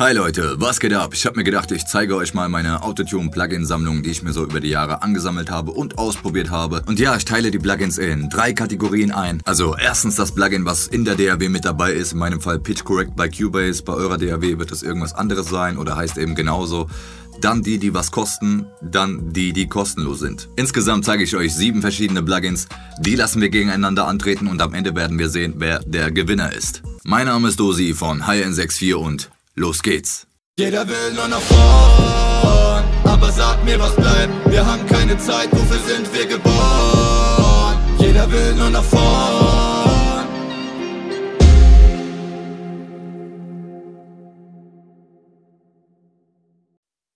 Hi Leute, was geht ab? Ich habe mir gedacht, ich zeige euch mal meine Autotune-Plugin-Sammlung, die ich mir so über die Jahre angesammelt habe und ausprobiert habe. Und ja, ich teile die Plugins in drei Kategorien ein. Also erstens das Plugin, was in der DAW mit dabei ist, in meinem Fall Pitch Correct bei Cubase. Bei eurer DAW wird es irgendwas anderes sein oder heißt eben genauso. Dann die, die was kosten, dann die, die kostenlos sind. Insgesamt zeige ich euch sieben verschiedene Plugins. Die lassen wir gegeneinander antreten und am Ende werden wir sehen, wer der Gewinner ist. Mein Name ist Dosi von HN64 und Los geht's. Jeder will nur nach vorn, aber sag mir, was bleibt. Wir haben keine Zeit, wofür sind wir geboren? Jeder will nur nach vorn.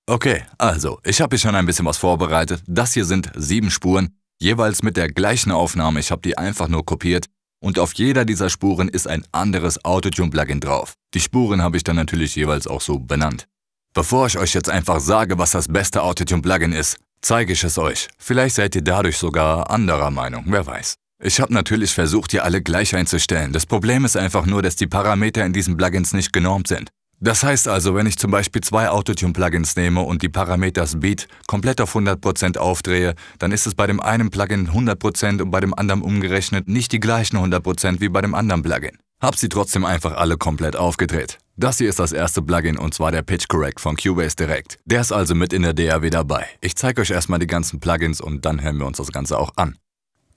Okay, also, ich habe hier schon ein bisschen was vorbereitet. Das hier sind sieben Spuren, jeweils mit der gleichen Aufnahme. Ich habe die einfach nur kopiert und auf jeder dieser Spuren ist ein anderes Autotune-Plugin drauf. Die Spuren habe ich dann natürlich jeweils auch so benannt. Bevor ich euch jetzt einfach sage, was das beste Autotune-Plugin ist, zeige ich es euch. Vielleicht seid ihr dadurch sogar anderer Meinung, wer weiß. Ich habe natürlich versucht, hier alle gleich einzustellen. Das Problem ist einfach nur, dass die Parameter in diesen Plugins nicht genormt sind. Das heißt also, wenn ich zum Beispiel zwei Autotune-Plugins nehme und die Parameter Speed komplett auf 100% aufdrehe, dann ist es bei dem einen Plugin 100% und bei dem anderen umgerechnet nicht die gleichen 100% wie bei dem anderen Plugin. Hab sie trotzdem einfach alle komplett aufgedreht. Das hier ist das erste Plugin und zwar der Pitch Correct von Cubase Direct. Der ist also mit in der DAW dabei. Ich zeige euch erstmal die ganzen Plugins und dann hören wir uns das Ganze auch an.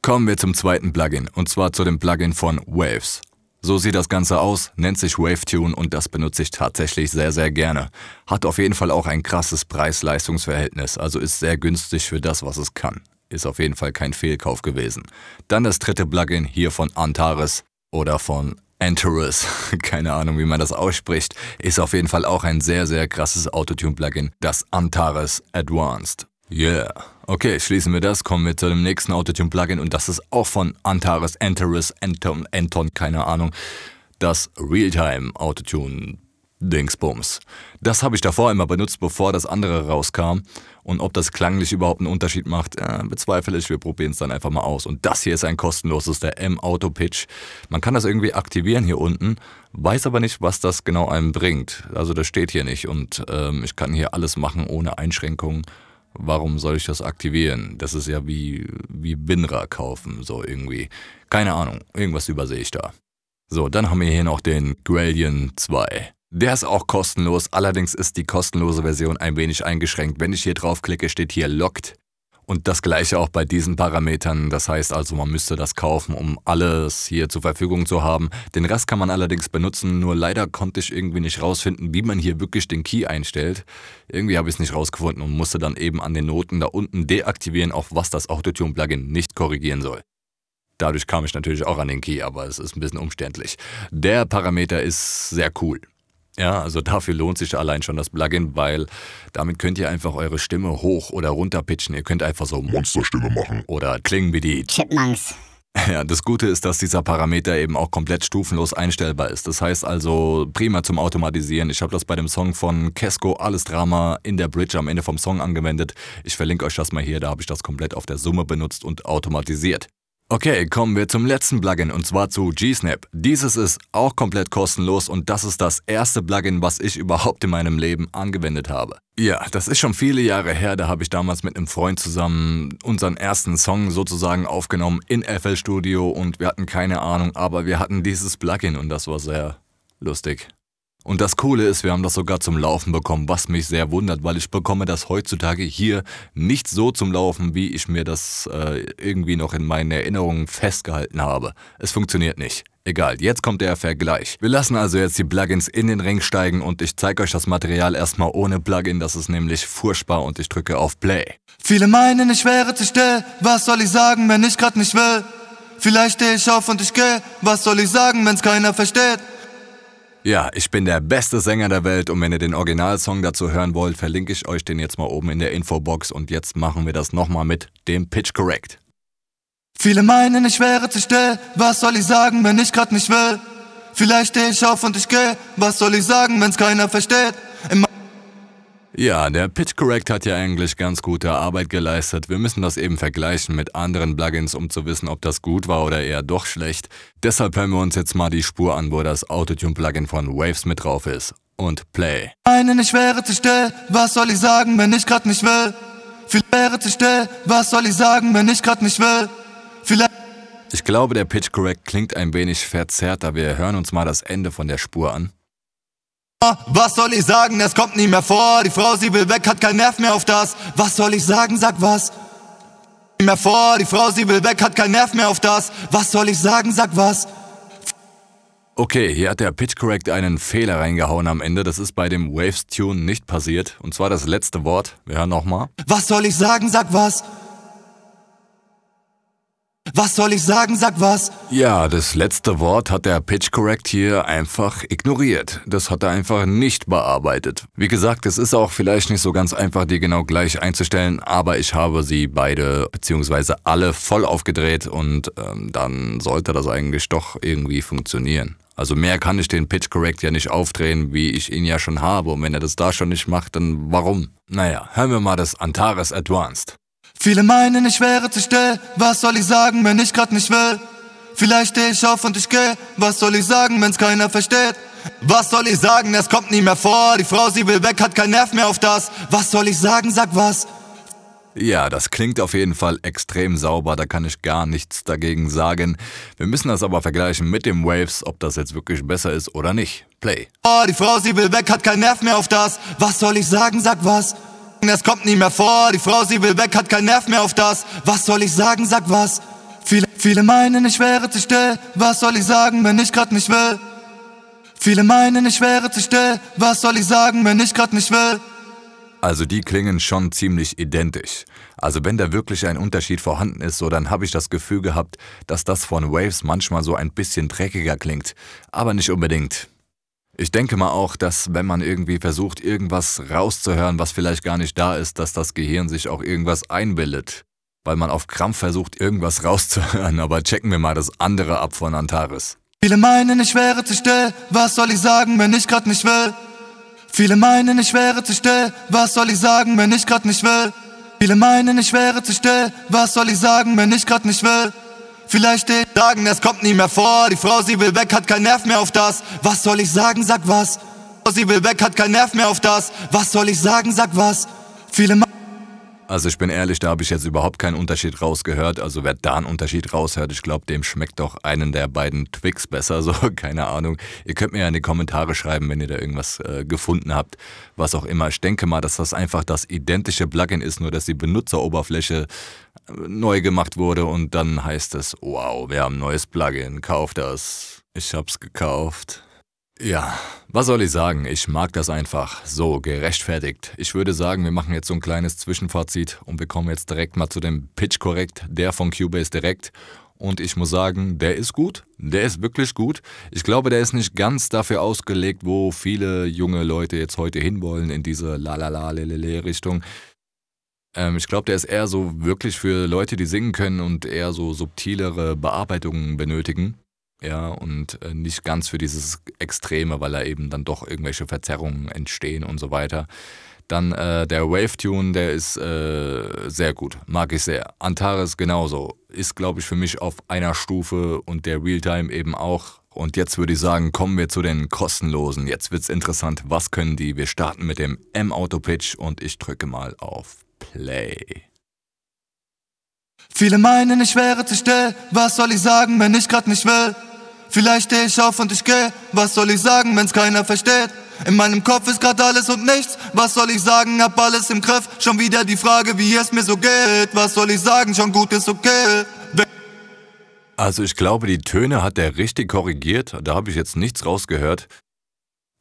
Kommen wir zum zweiten Plugin und zwar zu dem Plugin von Waves. So sieht das Ganze aus, nennt sich WaveTune und das benutze ich tatsächlich sehr, sehr gerne. Hat auf jeden Fall auch ein krasses Preis-Leistungs-Verhältnis, also ist sehr günstig für das, was es kann. Ist auf jeden Fall kein Fehlkauf gewesen. Dann das dritte Plugin hier von Antares oder von Antares, keine Ahnung, wie man das ausspricht, ist auf jeden Fall auch ein sehr, sehr krasses Autotune-Plugin, das Antares Advanced. Yeah. Okay, schließen wir das, kommen wir zu dem nächsten Autotune-Plugin und das ist auch von Antares, Antares, Anton, Anton, keine Ahnung. Das Realtime Autotune Dingsbums. Das habe ich davor immer benutzt, bevor das andere rauskam. Und ob das klanglich überhaupt einen Unterschied macht, äh, bezweifle ich. Wir probieren es dann einfach mal aus. Und das hier ist ein kostenloses, der M-Auto Pitch. Man kann das irgendwie aktivieren hier unten, weiß aber nicht, was das genau einem bringt. Also das steht hier nicht. Und ähm, ich kann hier alles machen ohne Einschränkungen warum soll ich das aktivieren? Das ist ja wie, wie Binra kaufen, so irgendwie. Keine Ahnung, irgendwas übersehe ich da. So, dann haben wir hier noch den Gralien 2. Der ist auch kostenlos, allerdings ist die kostenlose Version ein wenig eingeschränkt. Wenn ich hier draufklicke, steht hier Locked. Und das gleiche auch bei diesen Parametern. Das heißt also, man müsste das kaufen, um alles hier zur Verfügung zu haben. Den Rest kann man allerdings benutzen, nur leider konnte ich irgendwie nicht rausfinden, wie man hier wirklich den Key einstellt. Irgendwie habe ich es nicht rausgefunden und musste dann eben an den Noten da unten deaktivieren, auf was das Autotune-Plugin nicht korrigieren soll. Dadurch kam ich natürlich auch an den Key, aber es ist ein bisschen umständlich. Der Parameter ist sehr cool. Ja, also dafür lohnt sich allein schon das Plugin, weil damit könnt ihr einfach eure Stimme hoch oder runter pitchen. Ihr könnt einfach so Monsterstimme machen. Oder klingen wie die Chipmunks. Ja, das Gute ist, dass dieser Parameter eben auch komplett stufenlos einstellbar ist. Das heißt also prima zum Automatisieren. Ich habe das bei dem Song von Kesko Alles Drama in der Bridge am Ende vom Song angewendet. Ich verlinke euch das mal hier, da habe ich das komplett auf der Summe benutzt und automatisiert. Okay, kommen wir zum letzten Plugin und zwar zu G-Snap. Dieses ist auch komplett kostenlos und das ist das erste Plugin, was ich überhaupt in meinem Leben angewendet habe. Ja, das ist schon viele Jahre her, da habe ich damals mit einem Freund zusammen unseren ersten Song sozusagen aufgenommen in FL Studio und wir hatten keine Ahnung, aber wir hatten dieses Plugin und das war sehr lustig. Und das Coole ist, wir haben das sogar zum Laufen bekommen, was mich sehr wundert, weil ich bekomme das heutzutage hier nicht so zum Laufen, wie ich mir das äh, irgendwie noch in meinen Erinnerungen festgehalten habe. Es funktioniert nicht. Egal, jetzt kommt der Vergleich. Wir lassen also jetzt die Plugins in den Ring steigen und ich zeige euch das Material erstmal ohne Plugin, das ist nämlich furchtbar und ich drücke auf Play. Viele meinen, ich wäre zu still. Was soll ich sagen, wenn ich grad nicht will? Vielleicht stehe ich auf und ich geh. Was soll ich sagen, wenn's keiner versteht? Ja, ich bin der beste Sänger der Welt und wenn ihr den Originalsong dazu hören wollt, verlinke ich euch den jetzt mal oben in der Infobox und jetzt machen wir das nochmal mit dem Pitch Correct. Viele meinen, ich wäre zu still. Was soll ich sagen, wenn ich grad nicht will? Vielleicht stehe ich auf und ich geh. Was soll ich sagen, wenn's keiner versteht? Ja, der Pitch Correct hat ja eigentlich ganz gute Arbeit geleistet. Wir müssen das eben vergleichen mit anderen Plugins, um zu wissen, ob das gut war oder eher doch schlecht. Deshalb hören wir uns jetzt mal die Spur an, wo das Autotune-Plugin von Waves mit drauf ist. und Play. Einen, ich wäre zu still, was soll ich sagen, wenn ich grad nicht will? Vielleicht wäre zu still, was soll ich sagen, wenn ich grad nicht will? Vielleicht ich glaube, der Pitch Correct klingt ein wenig verzerrter. Wir hören uns mal das Ende von der Spur an. Was soll ich sagen, es kommt nie mehr vor. Die Frau, sie will weg, hat keinen Nerv mehr auf das. Was soll ich sagen, sag was. Nie mehr vor, die Frau, sie will weg, hat keinen Nerv mehr auf das. Was soll ich sagen, sag was. Okay, hier hat der Pitch Correct einen Fehler reingehauen am Ende. Das ist bei dem Waves Tune nicht passiert. Und zwar das letzte Wort. Wir hören nochmal. Was soll ich sagen, sag was. Was soll ich sagen, sag was? Ja, das letzte Wort hat der Pitch Correct hier einfach ignoriert. Das hat er einfach nicht bearbeitet. Wie gesagt, es ist auch vielleicht nicht so ganz einfach, die genau gleich einzustellen, aber ich habe sie beide bzw. alle voll aufgedreht und ähm, dann sollte das eigentlich doch irgendwie funktionieren. Also mehr kann ich den Pitch Correct ja nicht aufdrehen, wie ich ihn ja schon habe. Und wenn er das da schon nicht macht, dann warum? Naja, hören wir mal das Antares Advanced. Viele meinen, ich wäre zu still. Was soll ich sagen, wenn ich grad nicht will? Vielleicht steh ich auf und ich geh. Was soll ich sagen, wenn's keiner versteht? Was soll ich sagen, es kommt nie mehr vor. Die Frau, sie will weg, hat keinen Nerv mehr auf das. Was soll ich sagen, sag was. Ja, das klingt auf jeden Fall extrem sauber, da kann ich gar nichts dagegen sagen. Wir müssen das aber vergleichen mit dem Waves, ob das jetzt wirklich besser ist oder nicht. Play. Oh, die Frau, sie will weg, hat keinen Nerv mehr auf das. Was soll ich sagen, sag was es kommt nie mehr vor. Die Frau, sie will weg, hat keinen Nerv mehr auf das. Was soll ich sagen, sag was. Viele, viele meinen, ich wäre zu still. Was soll ich sagen, wenn ich grad nicht will? Viele meinen, ich wäre zu still. Was soll ich sagen, wenn ich grad nicht will? Also die klingen schon ziemlich identisch. Also wenn da wirklich ein Unterschied vorhanden ist, so dann habe ich das Gefühl gehabt, dass das von Waves manchmal so ein bisschen dreckiger klingt. Aber nicht unbedingt. Ich denke mal auch, dass wenn man irgendwie versucht, irgendwas rauszuhören, was vielleicht gar nicht da ist, dass das Gehirn sich auch irgendwas einbildet. Weil man auf Krampf versucht, irgendwas rauszuhören. Aber checken wir mal das andere ab von Antares. Viele meinen, ich wäre zu still. Was soll ich sagen, wenn ich grad nicht will? Viele meinen, ich wäre zu still. Was soll ich sagen, wenn ich grad nicht will? Viele meinen, ich wäre zu still. Was soll ich sagen, wenn ich grad nicht will? Vielleicht den sagen, es kommt nie mehr vor. Die Frau, sie will weg, hat keinen Nerv mehr auf das. Was soll ich sagen, sag was. Sie will weg, hat keinen Nerv mehr auf das. Was soll ich sagen, sag was. Viele also ich bin ehrlich, da habe ich jetzt überhaupt keinen Unterschied rausgehört. Also wer da einen Unterschied raushört, ich glaube, dem schmeckt doch einen der beiden Twix besser. So, keine Ahnung. Ihr könnt mir ja in die Kommentare schreiben, wenn ihr da irgendwas äh, gefunden habt. Was auch immer. Ich denke mal, dass das einfach das identische Plugin ist, nur dass die Benutzeroberfläche neu gemacht wurde und dann heißt es, wow, wir haben ein neues Plugin, kauf das. Ich hab's gekauft. Ja, was soll ich sagen? Ich mag das einfach. So, gerechtfertigt. Ich würde sagen, wir machen jetzt so ein kleines Zwischenfazit und wir kommen jetzt direkt mal zu dem Pitch korrekt, der von Cubase direkt. Und ich muss sagen, der ist gut. Der ist wirklich gut. Ich glaube, der ist nicht ganz dafür ausgelegt, wo viele junge Leute jetzt heute hinwollen, in diese la la la lelele Richtung. Ähm, ich glaube, der ist eher so wirklich für Leute, die singen können und eher so subtilere Bearbeitungen benötigen. Ja, und äh, nicht ganz für dieses Extreme, weil da eben dann doch irgendwelche Verzerrungen entstehen und so weiter. Dann äh, der Wave-Tune, der ist äh, sehr gut, mag ich sehr. Antares genauso, ist glaube ich für mich auf einer Stufe und der Realtime eben auch. Und jetzt würde ich sagen, kommen wir zu den kostenlosen. Jetzt wird's interessant, was können die? Wir starten mit dem M-Auto-Pitch und ich drücke mal auf Play. Viele meinen, ich wäre zu still. Was soll ich sagen, wenn ich grad nicht will? Vielleicht steh ich auf und ich geh. Was soll ich sagen, wenn's keiner versteht? In meinem Kopf ist grad alles und nichts. Was soll ich sagen, hab alles im Griff. Schon wieder die Frage, wie es mir so geht. Was soll ich sagen, schon gut ist okay. Also ich glaube, die Töne hat er richtig korrigiert. Da habe ich jetzt nichts rausgehört.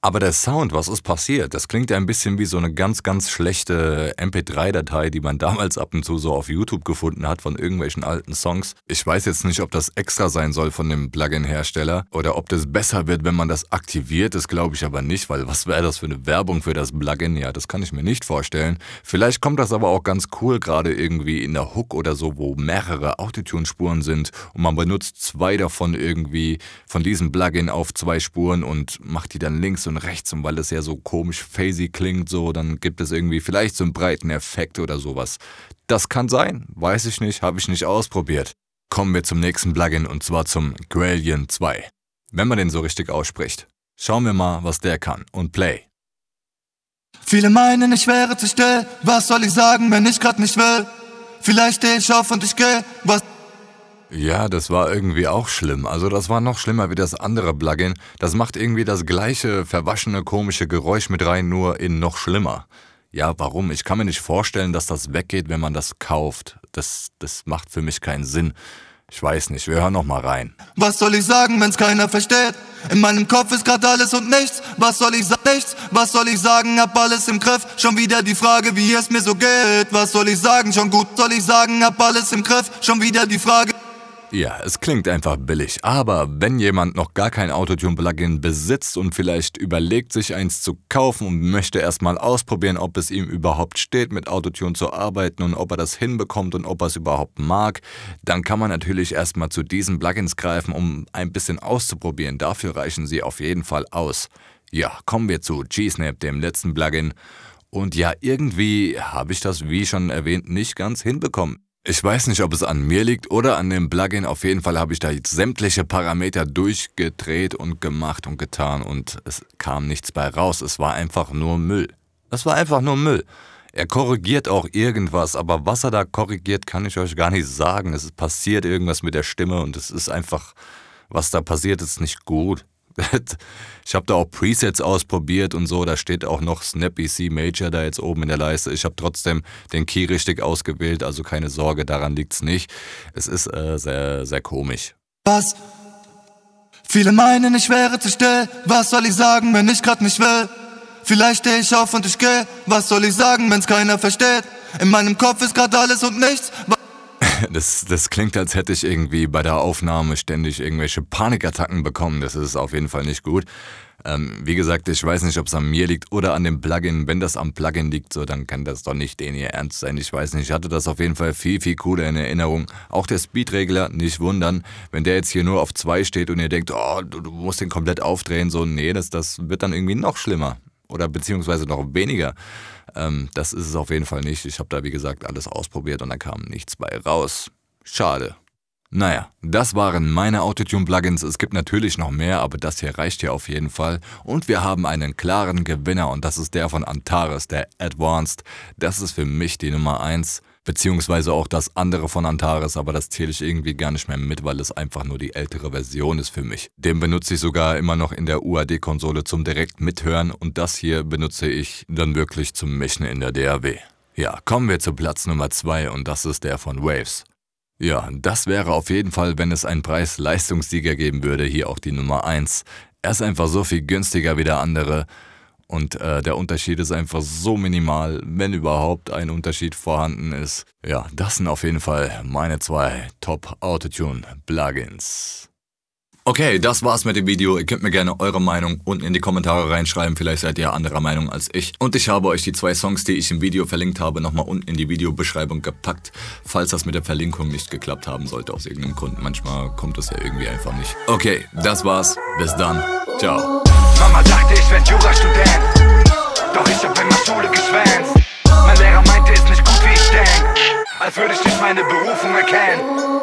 Aber der Sound, was ist passiert? Das klingt ein bisschen wie so eine ganz, ganz schlechte MP3-Datei, die man damals ab und zu so auf YouTube gefunden hat von irgendwelchen alten Songs. Ich weiß jetzt nicht, ob das extra sein soll von dem Plugin-Hersteller oder ob das besser wird, wenn man das aktiviert. Das glaube ich aber nicht, weil was wäre das für eine Werbung für das Plugin? Ja, das kann ich mir nicht vorstellen. Vielleicht kommt das aber auch ganz cool, gerade irgendwie in der Hook oder so, wo mehrere Autotune-Spuren sind und man benutzt zwei davon irgendwie von diesem Plugin auf zwei Spuren und macht die dann links und und rechts und weil es ja so komisch phasy klingt, so, dann gibt es irgendwie vielleicht so einen breiten Effekt oder sowas. Das kann sein, weiß ich nicht, habe ich nicht ausprobiert. Kommen wir zum nächsten Plugin und zwar zum Gralien 2. Wenn man den so richtig ausspricht. Schauen wir mal, was der kann. Und play. Viele meinen, ich wäre zu still. Was soll ich sagen, wenn ich grad nicht will? Vielleicht steh ich auf und ich geh. Was ja, das war irgendwie auch schlimm. Also das war noch schlimmer wie das andere Plugin. Das macht irgendwie das gleiche verwaschene komische Geräusch mit rein, nur in noch schlimmer. Ja, warum? Ich kann mir nicht vorstellen, dass das weggeht, wenn man das kauft. Das, das macht für mich keinen Sinn. Ich weiß nicht, wir hören noch mal rein. Was soll ich sagen, wenn's keiner versteht? In meinem Kopf ist grad alles und nichts. Was soll ich sagen? Nichts. Was soll ich sagen? Hab alles im Griff. Schon wieder die Frage, wie es mir so geht. Was soll ich sagen? Schon gut soll ich sagen? Hab alles im Griff. Schon wieder die Frage. Ja, es klingt einfach billig, aber wenn jemand noch gar kein Autotune-Plugin besitzt und vielleicht überlegt, sich eins zu kaufen und möchte erstmal ausprobieren, ob es ihm überhaupt steht, mit Autotune zu arbeiten und ob er das hinbekommt und ob er es überhaupt mag, dann kann man natürlich erstmal zu diesen Plugins greifen, um ein bisschen auszuprobieren. Dafür reichen sie auf jeden Fall aus. Ja, kommen wir zu G-Snap, dem letzten Plugin. Und ja, irgendwie habe ich das, wie schon erwähnt, nicht ganz hinbekommen. Ich weiß nicht, ob es an mir liegt oder an dem Plugin. Auf jeden Fall habe ich da jetzt sämtliche Parameter durchgedreht und gemacht und getan und es kam nichts bei raus. Es war einfach nur Müll. Es war einfach nur Müll. Er korrigiert auch irgendwas, aber was er da korrigiert, kann ich euch gar nicht sagen. Es passiert irgendwas mit der Stimme und es ist einfach, was da passiert, ist nicht gut. Ich habe da auch Presets ausprobiert und so, da steht auch noch Snappy C Major da jetzt oben in der Leiste. Ich habe trotzdem den Key richtig ausgewählt, also keine Sorge, daran liegt's nicht. Es ist äh, sehr, sehr komisch. Was? Viele meinen, ich wäre zu still. Was soll ich sagen, wenn ich grad nicht will? Vielleicht steh ich auf und ich geh. Was soll ich sagen, wenn's keiner versteht? In meinem Kopf ist grad alles und nichts. Das, das klingt, als hätte ich irgendwie bei der Aufnahme ständig irgendwelche Panikattacken bekommen. Das ist auf jeden Fall nicht gut. Ähm, wie gesagt, ich weiß nicht, ob es an mir liegt oder an dem Plugin. Wenn das am Plugin liegt, so, dann kann das doch nicht den hier ernst sein. Ich weiß nicht, ich hatte das auf jeden Fall viel, viel cooler in Erinnerung. Auch der Speedregler, nicht wundern, wenn der jetzt hier nur auf 2 steht und ihr denkt, oh, du, du musst den komplett aufdrehen, so, nee, das, das wird dann irgendwie noch schlimmer. Oder beziehungsweise noch weniger. Ähm, das ist es auf jeden Fall nicht. Ich habe da, wie gesagt, alles ausprobiert und da kam nichts bei raus. Schade. Naja, das waren meine Autotune-Plugins. Es gibt natürlich noch mehr, aber das hier reicht hier auf jeden Fall. Und wir haben einen klaren Gewinner und das ist der von Antares, der Advanced. Das ist für mich die Nummer 1 beziehungsweise auch das andere von Antares, aber das zähle ich irgendwie gar nicht mehr mit, weil es einfach nur die ältere Version ist für mich. Den benutze ich sogar immer noch in der UAD-Konsole zum direkt mithören und das hier benutze ich dann wirklich zum Mischen in der DAW. Ja, kommen wir zu Platz Nummer 2 und das ist der von Waves. Ja, das wäre auf jeden Fall, wenn es einen Preis-Leistungssieger geben würde, hier auch die Nummer 1. Er ist einfach so viel günstiger wie der andere und äh, der Unterschied ist einfach so minimal, wenn überhaupt ein Unterschied vorhanden ist. Ja, das sind auf jeden Fall meine zwei Top-Autotune-Plugins. Okay, das war's mit dem Video. Ihr könnt mir gerne eure Meinung unten in die Kommentare reinschreiben. Vielleicht seid ihr anderer Meinung als ich. Und ich habe euch die zwei Songs, die ich im Video verlinkt habe, nochmal unten in die Videobeschreibung gepackt, falls das mit der Verlinkung nicht geklappt haben sollte aus irgendeinem Grund. Manchmal kommt es ja irgendwie einfach nicht. Okay, das war's. Bis dann. Ciao. Mama dachte, ich werd Jurastudent. Doch ich hab in der Schule geschwänzt. Mein Lehrer meinte, ist nicht gut, wie ich denk. Als würde ich nicht meine Berufung erkennen.